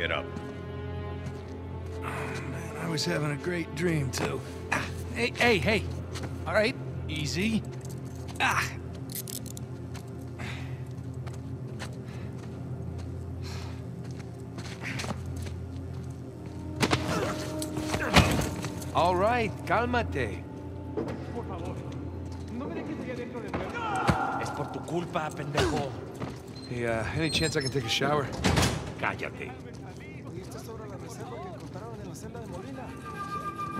Get up. Oh, Man, I was having a great dream, too. Ah, hey, hey, hey. All right, easy. Ah. All right, cálmate. Es por tu culpa, pendejo. Hey, uh, any chance I can take a shower? Cállate.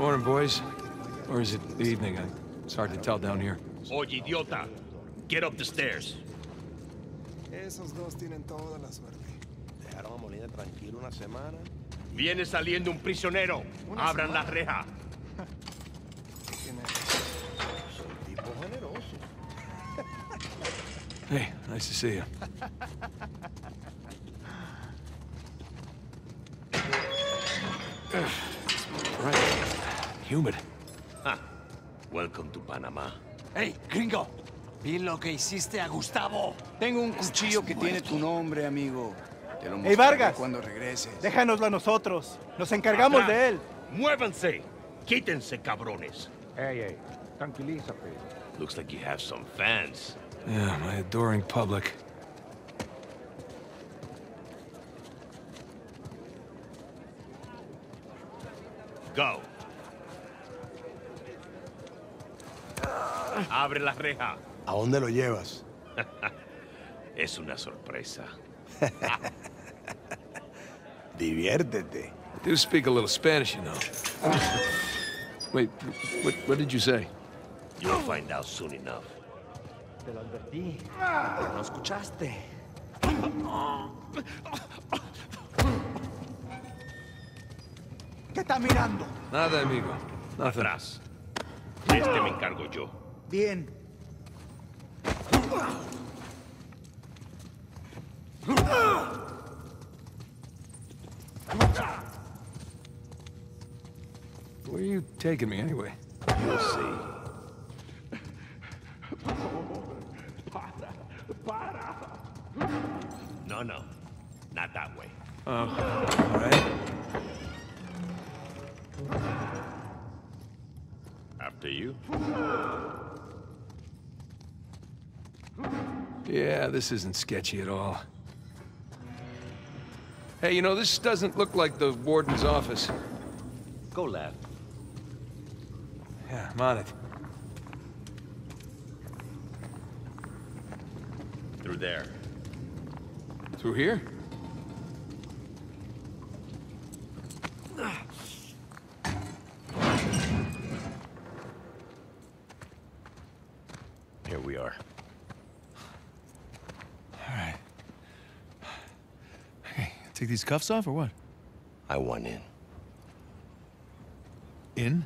Morning, boys. Or is it the evening? I- It's hard to tell down here. Oye, idiota. Get up the stairs. Esos dos tienen toda la suerte. Dejaron a Molina tranquilo una semana. Viene saliendo un prisionero. Abran la reja. Tiene Son tipos generosos. Hey, nice to see you. Humid. Welcome to Panama. ¡Hey, gringo! Vi lo que hiciste a Gustavo. Tengo un cuchillo que tiene tu nombre, amigo. Te lo Hey, Vargas. cuando regreses. Déjanoslo a nosotros. Nos encargamos Atrás. de él. Muévanse. Quítense, cabrones. Ey, ey, tranquilízate. Looks like you have some fans. Yeah, my adoring public. Abre la reja. ¿A dónde lo llevas? Es una sorpresa. Diviértete. Do speak a little Spanish, you know. Wait, what, what did you say? You'll find out soon enough. Te lo advertí, pero no escuchaste. ¿Qué está mirando? Nada, amigo. Nothing. Atrás. Este me encargo yo. Bien. Where are you taking me, anyway? You'll see. No, no. Not that way. Oh, all right. After you. Yeah, this isn't sketchy at all. Hey, you know, this doesn't look like the warden's office. Go lad. Yeah, I'm on it. Through there. Through here? Here we are. All right. Hey, take these cuffs off or what? I want in. In?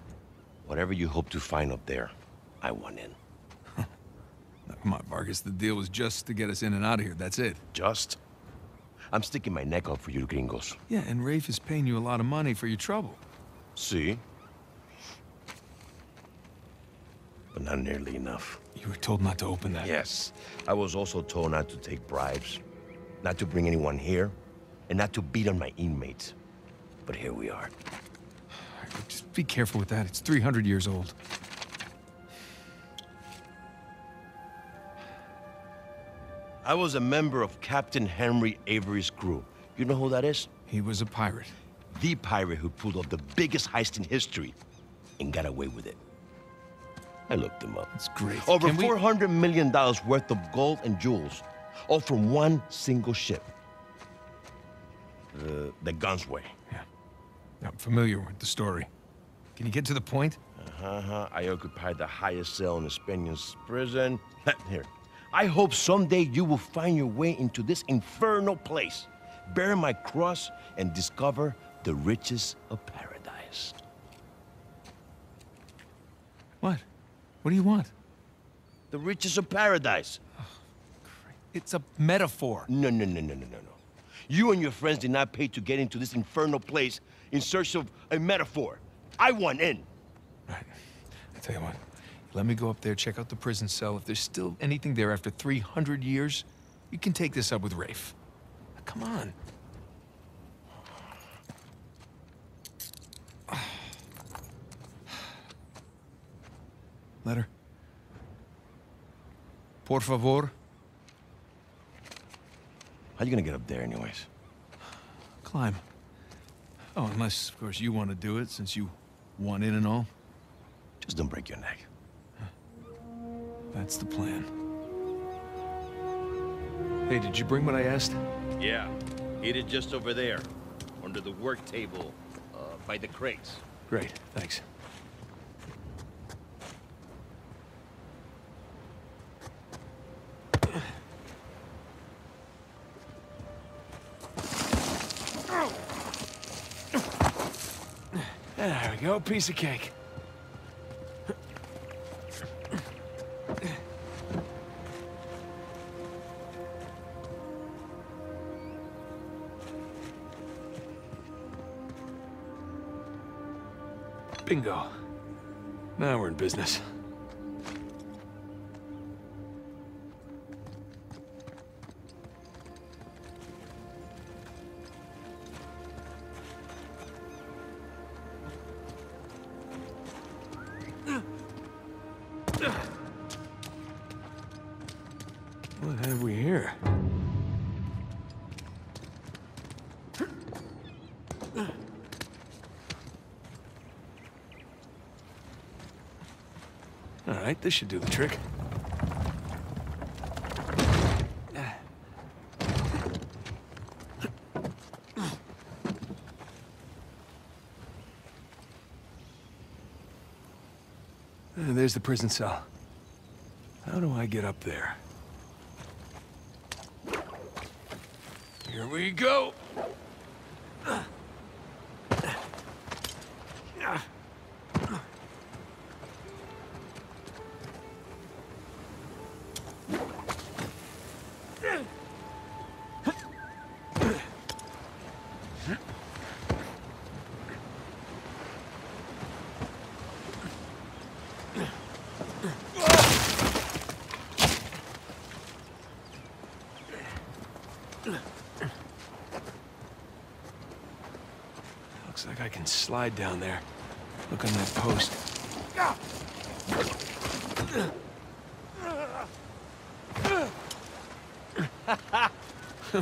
Whatever you hope to find up there, I want in. Now, come on, Vargas. The deal was just to get us in and out of here. That's it. Just? I'm sticking my neck out for you gringos. Yeah, and Rafe is paying you a lot of money for your trouble. See? But not nearly enough. You were told not to open that. Yes. I was also told not to take bribes, not to bring anyone here, and not to beat on my inmates. But here we are. Just be careful with that. It's 300 years old. I was a member of Captain Henry Avery's crew. You know who that is? He was a pirate. The pirate who pulled off the biggest heist in history and got away with it. I looked him up. It's great. Over Can we- $400 million worth of gold and jewels, all from one single ship. The, the Gunsway. I'm familiar with the story. Can you get to the point? Uh-huh. I occupied the highest cell in the Spaniards prison. Here. I hope someday you will find your way into this infernal place, bear my cross, and discover the riches of paradise. What? What do you want? The riches of paradise. It's a metaphor. No, no, no, no, no, no, no. You and your friends did not pay to get into this infernal place in search of a metaphor. I want in. Right. I'll tell you what. Let me go up there, check out the prison cell. If there's still anything there after 300 years, you can take this up with Rafe. Come on. Letter. Por favor, how you gonna get up there anyways? Climb. Oh, unless, of course, you want to do it, since you want in and all. Just don't break your neck. That's the plan. Hey, did you bring what I asked? Yeah. Eat it just over there. Under the work table. Uh, by the crates. Great, thanks. Go, piece of cake. Bingo. Now we're in business. All right, this should do the trick. Uh, There's the prison cell. How do I get up there? Here we go. Looks like I can slide down there. Look on that post.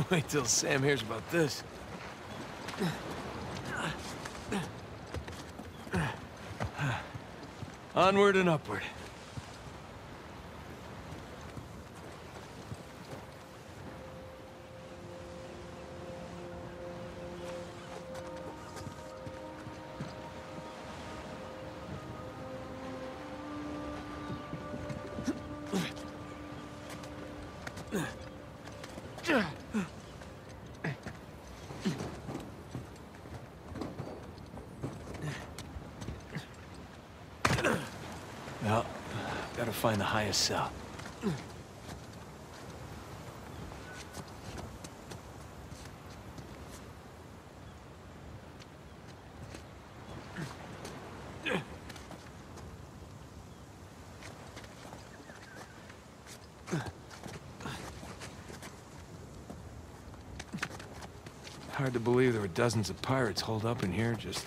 Wait till Sam hears about this. Onward and upward. Gotta find the highest cell. Hard to believe there were dozens of pirates holed up in here, just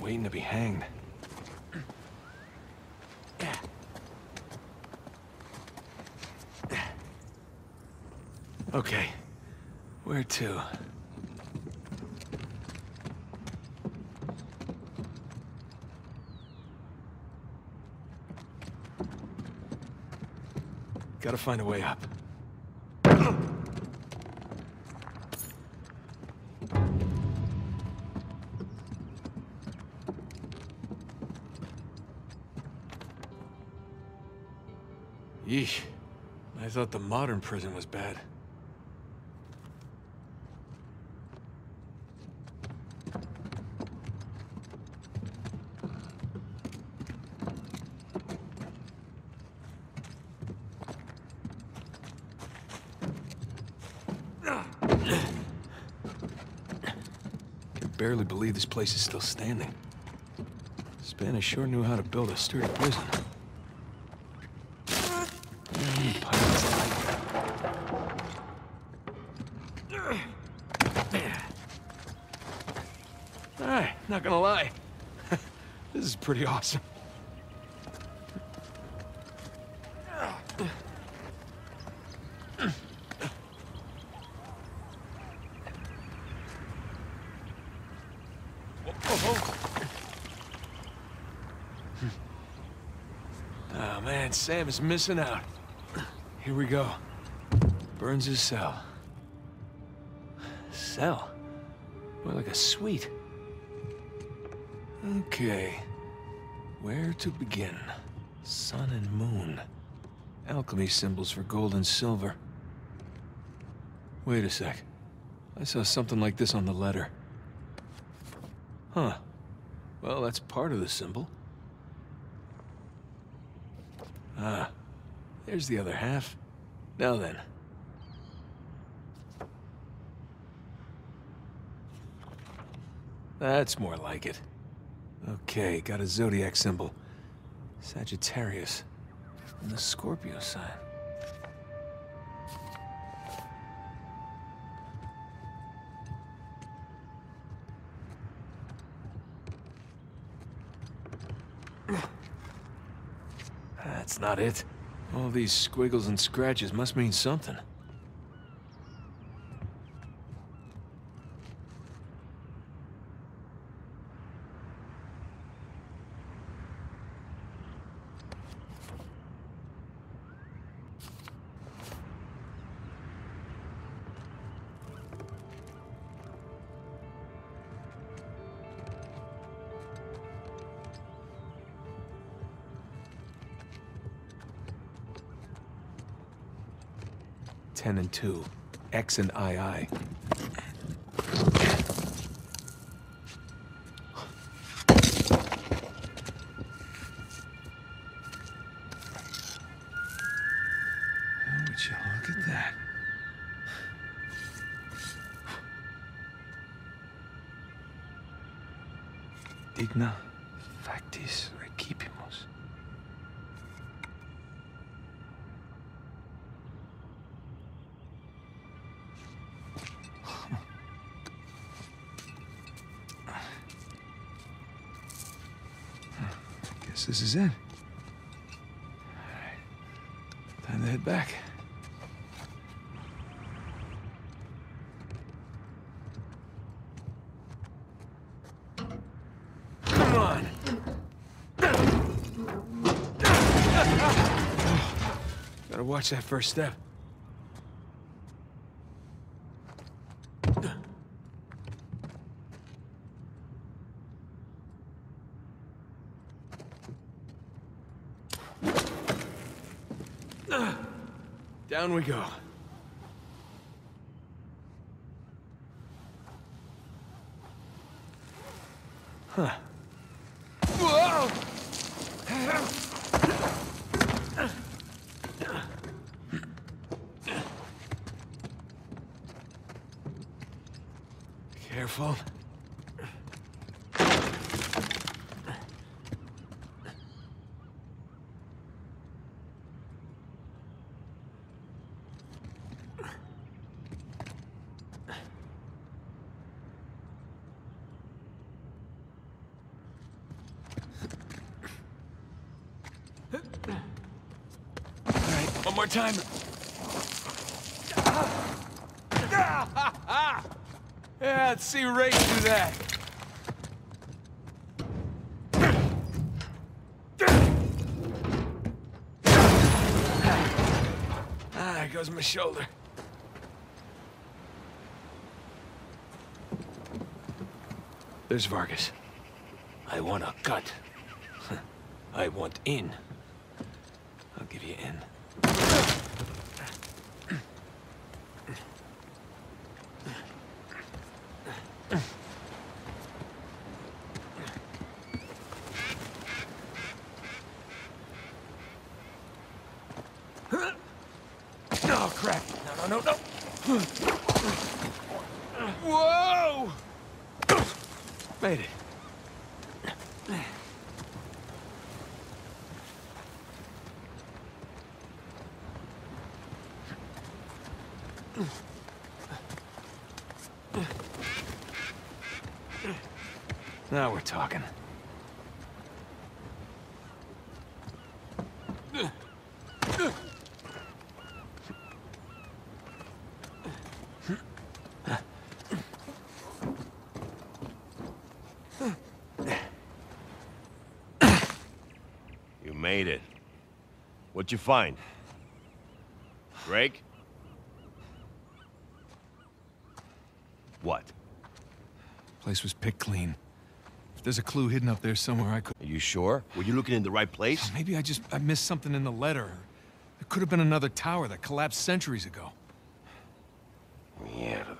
waiting to be hanged. Okay, where to? Gotta find a way up. Yeesh. I thought the modern prison was bad. Barely believe this place is still standing. Spanish sure knew how to build a sturdy prison. Not gonna lie. this is pretty awesome. oh, oh. man, Sam is missing out. Here we go. Burns his cell. Cell? More like a suite. Okay. Where to begin? Sun and moon. Alchemy symbols for gold and silver. Wait a sec. I saw something like this on the letter. Huh. Well, that's part of the symbol. Ah, there's the other half. Now then. That's more like it. Okay, got a zodiac symbol. Sagittarius. And the Scorpio sign. That's not it. All these squiggles and scratches must mean something. Two. X and II. Digna factis is. All right. Time to head back. Come on! Gotta watch that first step. Down we go. Huh. Careful. All right, one more time. Yeah, let's see Rafe do that. Ah, goes my shoulder. There's Vargas. I want a cut. I want in. I'll give you in. Oh, crap. No, no, no, no. Whoa! Made it. Now we're talking. You made it. What'd you find? Greg? What? Place was picked clean. If there's a clue hidden up there somewhere, I could... Are you sure? Were you looking in the right place? Maybe I just... I missed something in the letter. There could have been another tower that collapsed centuries ago. Mierda.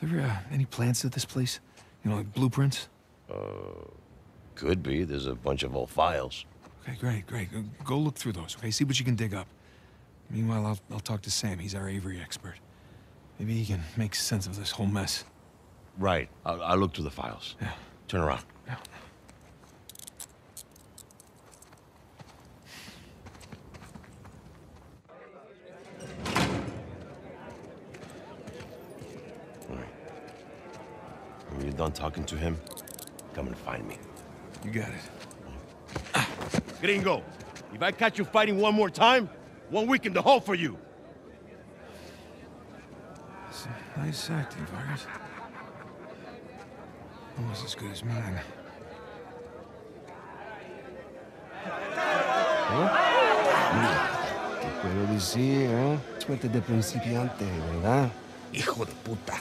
There uh, any plans to this place? You know, like blueprints? Uh, could be. There's a bunch of old files. Okay, great, great. Go- Go look through those, okay? See what you can dig up. Meanwhile, I'll, I'll talk to Sam. He's our Avery expert. Maybe he can make sense of this whole mess. Right. I'll, I'll look through the files. Yeah. Turn around. Yeah. When you're done talking to him, come and find me. You got it. Gringo, if I catch you fighting one more time, one week in the hole for you. Nice acting, Vargas. Almost as good as mine. Puedo decir, ¿eh? Suerte de principiante, ¿verdad? Hijo de puta.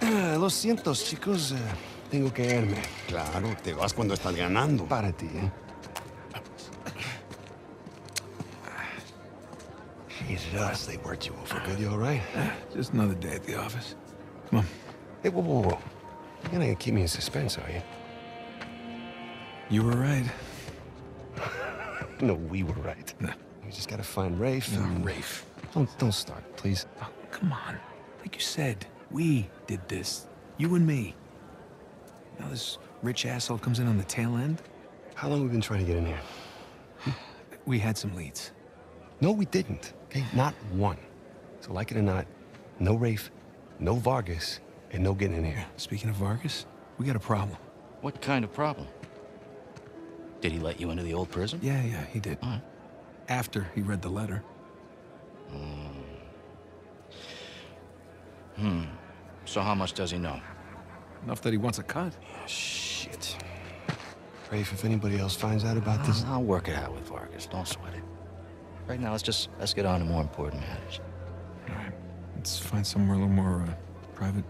Lo siento, chicos. eh, Tengo que irme. Claro, te vas cuando estás ganando. Para ti, ¿eh? Jesus, they worked you over good. You all right? Just another day at the office. Come on. Hey, whoa, whoa, whoa. You're not gonna keep me in suspense, are you? You were right. No, we were right. Nah. We just gotta find Rafe. No, and- Rafe. Don't, don't start, please. Oh, come on. Like you said, we did this. You and me. Now this rich asshole comes in on the tail end. How long have we been trying to get in here? We had some leads. No, we didn't. Okay, not one. So, like it or not, no Rafe, no Vargas, and no getting in here. Speaking of Vargas, we got a problem. What kind of problem? Did he let you into the old prison? Yeah, yeah, he did. All right. After he read the letter. Mm. Hmm. So how much does he know? Enough that he wants a cut. Yeah, Shit. Rafe, if anybody else finds out about this, I'll work it out with Vargas. Don't sweat it. Right now, let's just let's get on to more important matters. All right. Let's find somewhere a little more uh, private.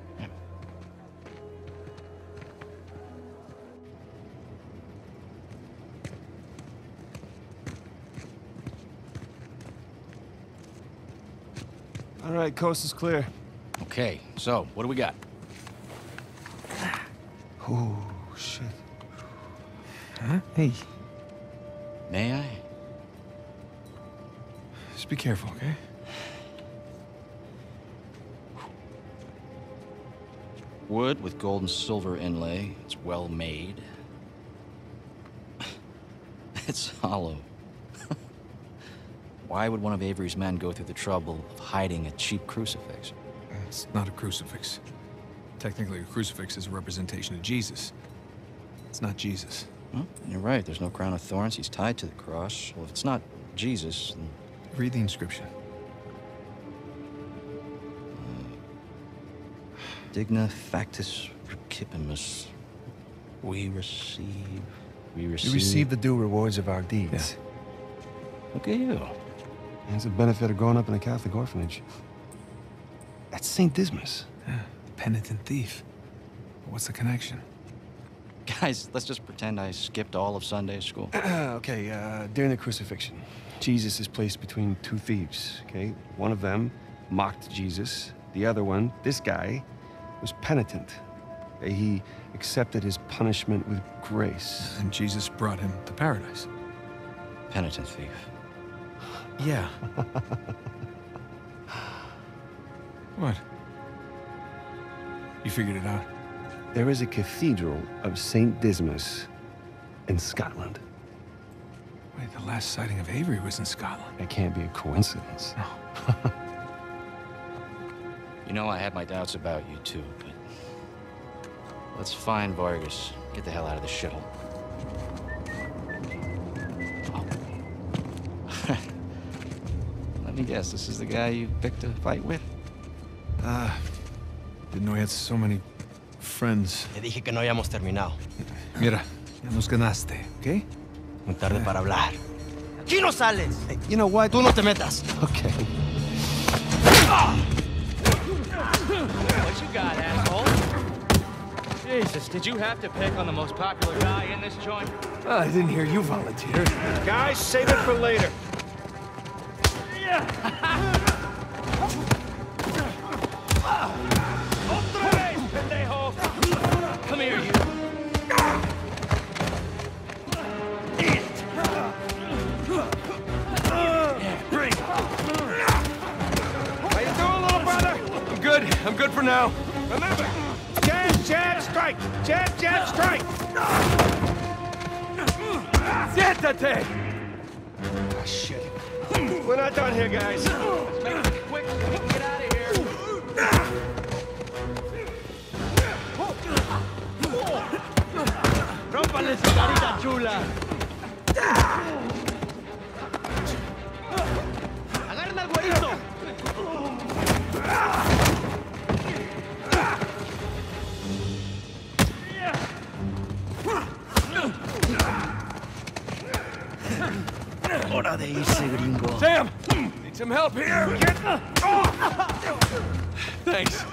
all right, coast is clear. Okay, so what do we got? Oh, shit. Huh? Hey, May I? Just be careful, okay? Wood with gold and silver inlay. It's well made. it's hollow. Why would one of Avery's men go through the trouble of hiding a cheap crucifix? It's not a crucifix. Technically, a crucifix is a representation of Jesus. It's not Jesus. Well, you're right. There's no crown of thorns. He's tied to the cross. Well, if it's not Jesus, then Read the inscription. Digna factis recipimus. We receive. We receive. We receive. receive the due rewards of our deeds. Look at you. And it's a benefit of growing up in a Catholic orphanage. That's St. Dismas. the Penitent thief. What's the connection? Guys, let's just pretend I skipped all of Sunday school. okay, uh, during the crucifixion, Jesus is placed between two thieves, okay? One of them mocked Jesus. The other one, this guy, was penitent. He accepted his punishment with grace. And Jesus brought him to paradise. Penitent thief. Yeah. what? You figured it out? There is a cathedral of St. Dismas in Scotland. Wait, the last sighting of Avery was in Scotland. That can't be a coincidence. No. You know, I had my doubts about you too, but. Let's find Vargas. Get the hell out of this shithole. Oh. Let me guess, this is the guy you picked a fight with? Ah, didn't know he had so many friends. Te dije que no habíamos terminado. Mira, Ya nos ganaste, ¿ok? Muy tarde para hablar. ¡Aquí no sales! You know what? Tú no te metas. Okay. What you got, asshole? Jesus, did you have to pick on the most popular guy in this joint? Ah, I didn't hear you volunteer. Guys, save it for later. ¡Otra ah. I'm good. I'm good for now. Remember, jab, jab, strike. Jab, jab, strike. Siéntate! Ah, shit. We're not done here, guys. Let's make it quick so we can get out of here. Rómpale su carita chula. ¡Agarren al güerito! De irse, gringo. Sam! Need some help here? Thanks.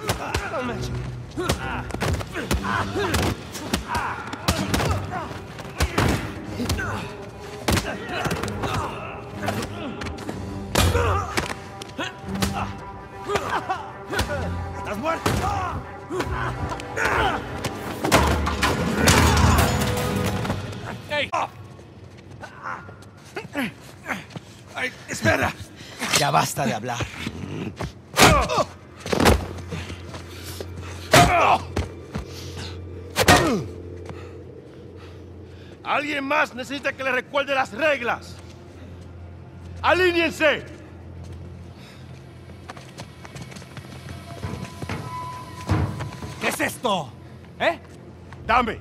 ¿Estás muerto? Hey! Ay, espera! Ya basta de hablar. Alguien más necesita que le recuerde las reglas. ¡Alíñense! ¿Qué es esto? ¿Eh? Dame.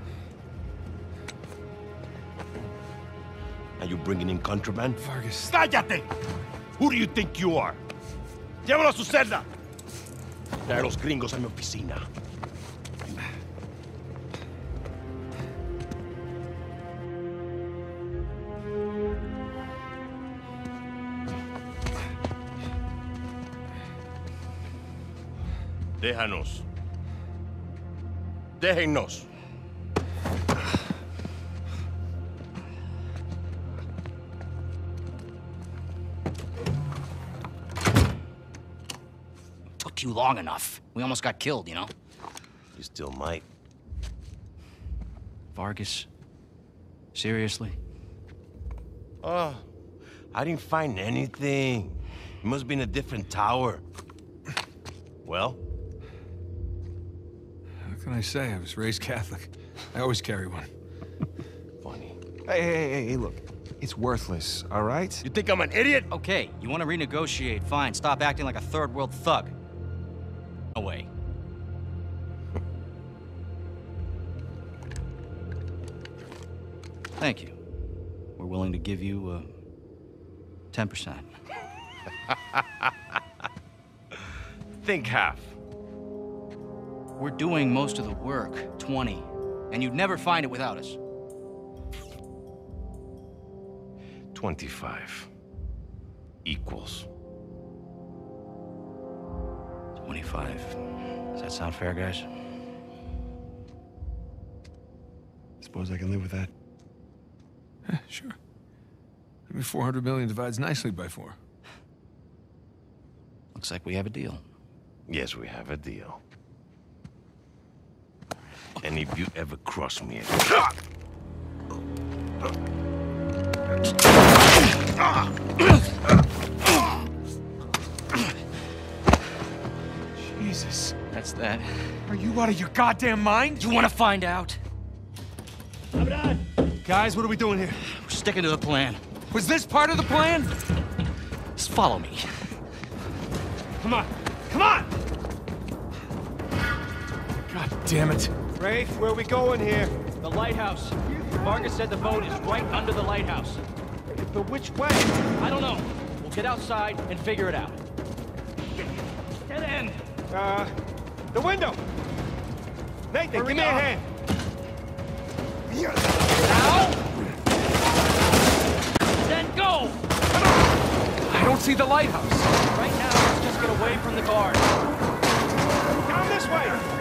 Are you bringing in contraband? Vargas. ¡Cállate! Who do you think you are? Llévalo a su celda. Trae a los gringos a mi oficina. Déjanos. Déjennos. Long enough. We almost got killed, you know? You still might. Vargas? Seriously? Oh, I didn't find anything. It must be in a different tower. Well, How can I say? I was raised Catholic. I always carry one. funny. Hey, hey, hey, hey, look. It's worthless, all right? You think I'm an idiot? Okay, you want to renegotiate, fine. Stop acting like a third world thug. Away. Thank you. We're willing to give you, uh, 10%. Think half. We're doing most of the work, 20. And you'd never find it without us. 25. Equals. 25. Does that sound fair, guys? Suppose I can live with that. Eh, sure. I mean, 400 million divides nicely by four. Looks like we have a deal. Yes, we have a deal. And if you ever cross me again... Jesus. That's that. Are you out of your goddamn mind? You want to find out? Guys, what are we doing here? We're sticking to the plan. Was this part of the plan? Just follow me. Come on. Come on! God damn it. Rafe, where are we going here? The lighthouse. Vargas said the boat is right under the lighthouse. But which way? I don't know. We'll get outside and figure it out. Uh, the window! Nathan, Hurry give me up. a hand. Now? Then go! I don't see the lighthouse. Right now, let's just get away from the guard. Down this way!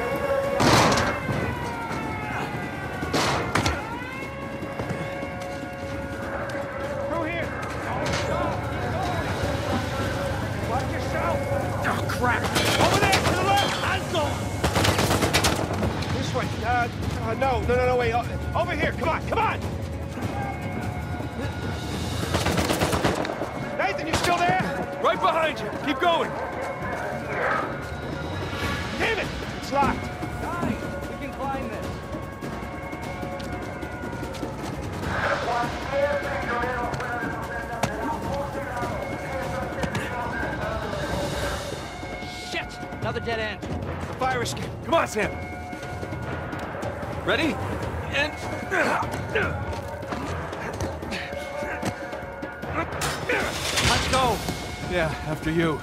Uh, uh, no, no, no, no, wait. Over here, come on, come on! Nathan, you still there? Right behind you. Keep going. Damn it! It's locked. Guys, we can climb this. Shit! Another dead end. The fire escape. Come on, Sam. Ready? And... Let's go. Yeah, after you.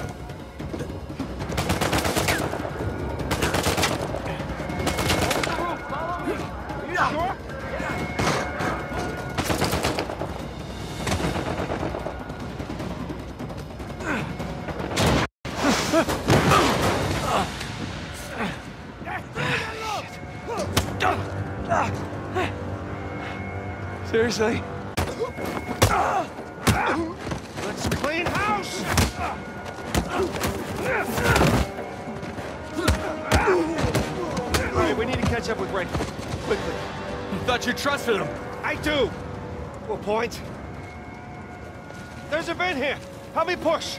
Seriously? Let's clean house! All right, we need to catch up with Rafe. Quickly. You Thought you trusted him. I do! To a point. There's a vent here. Help me push.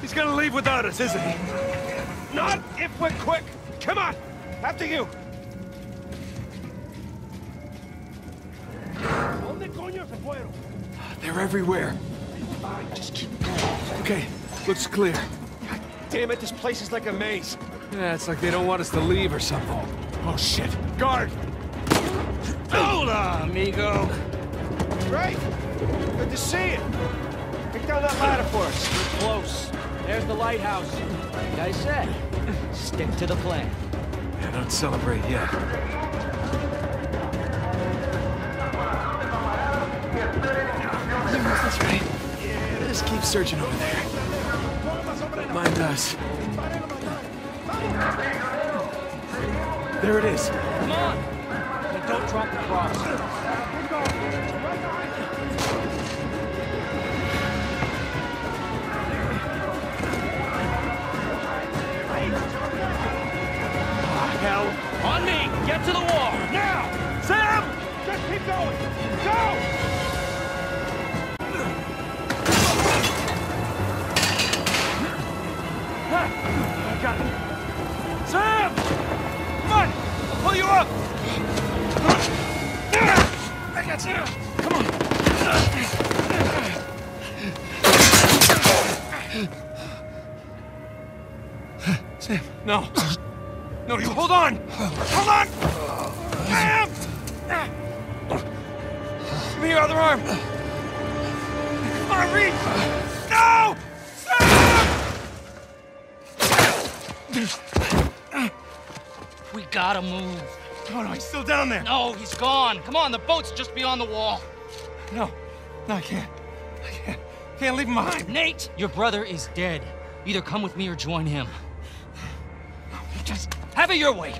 He's gonna leave without us, isn't he? Not if we're quick. Come on. After you. ¿Dónde coño se fueron? They're everywhere. Just keep going. Okay, looks clear. Damn it, this place is like a maze. Yeah, it's like they don't want us to leave or something. Oh, shit. Guard! Hola, amigo. Rafe, good to see you. Pick down that ladder for us. We're Close. There's the lighthouse. Like I said, stick to the plan. Yeah, don't celebrate yet. That's right. Yeah, just keep searching over there. Mind us. There it is. Come on. And don't drop the cross. Hell. On me. Get to the wall. Now! Sam! Just keep going. Go! I got it. Sam! Come on! I'll pull you up! I got you! Come on! Sam, no. No, you hold on! Hold on! Sam! Give me your other arm! Come on, reach! No! We gotta move. No, no, he's still down there! No, he's gone. Come on, the boat's just beyond the wall. No, no, I can't. I can't. Can't leave him behind. Nate, your brother is dead. Either come with me or join him. No, Just have it your way.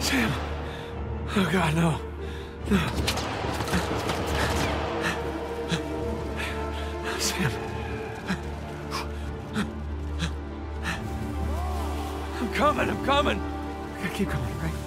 Sam. Oh God, no. No. Sam. I'm coming, I'm coming. I keep coming, right?